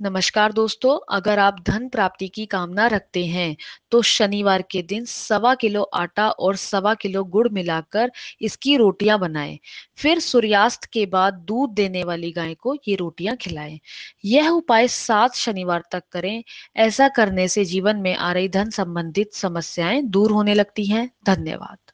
नमस्कार दोस्तों, अगर आप धन प्राप्ति की कामना रखते हैं तो शनिवार के दिन सवा किलो आटा और सवा किलो गुड़ मिलाकर इसकी रोटियाँ बनाएँ। फिर सूर्यास्त के बाद दूध देने वाली गाय को ये रोटियाँ खिलाएँ। यह उपाय सात शनिवार तक करें। ऐसा करने से जीवन में आ रही धन संबंधित समस्याएँ दूर होने लगती हैं। धन्यवाद।